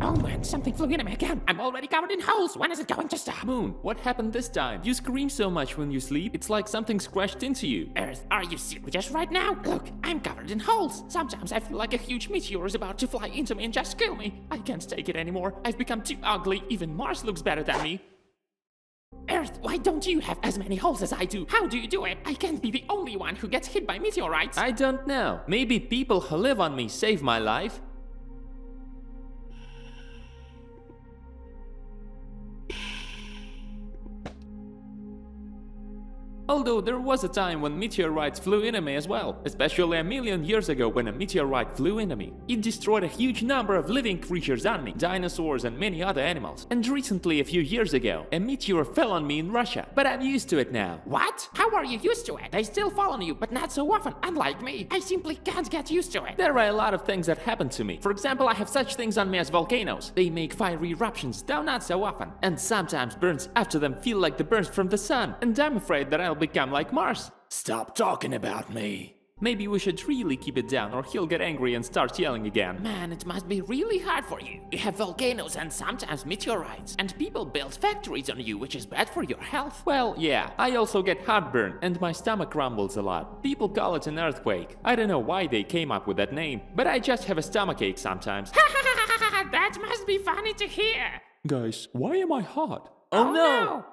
Oh man, something flew into me again. I'm already covered in holes. When is it going to stop? Moon, what happened this time? You scream so much when you sleep, it's like something's crashed into you. Earth, are you serious right now? Look, I'm covered in holes. Sometimes I feel like a huge meteor is about to fly into me and just kill me. I can't take it anymore. I've become too ugly. Even Mars looks better than me. Earth, why don't you have as many holes as I do? How do you do it? I can't be the only one who gets hit by meteorites. I don't know. Maybe people who live on me save my life. Although there was a time when meteorites flew into me as well, especially a million years ago when a meteorite flew into me. It destroyed a huge number of living creatures on me, dinosaurs and many other animals. And recently, a few years ago, a meteor fell on me in Russia, but I'm used to it now. What? How are you used to it? They still fall on you, but not so often, unlike me. I simply can't get used to it. There are a lot of things that happen to me. For example, I have such things on me as volcanoes. They make fiery eruptions, though not so often. And sometimes burns after them feel like the burns from the sun. And I'm afraid that I'll become like Mars. Stop talking about me. Maybe we should really keep it down or he'll get angry and start yelling again. Man, it must be really hard for you. You have volcanoes and sometimes meteorites, and people build factories on you, which is bad for your health. Well, yeah, I also get heartburn and my stomach rumbles a lot. People call it an earthquake. I don't know why they came up with that name, but I just have a stomachache sometimes. that must be funny to hear. Guys, why am I hot? Oh, oh no.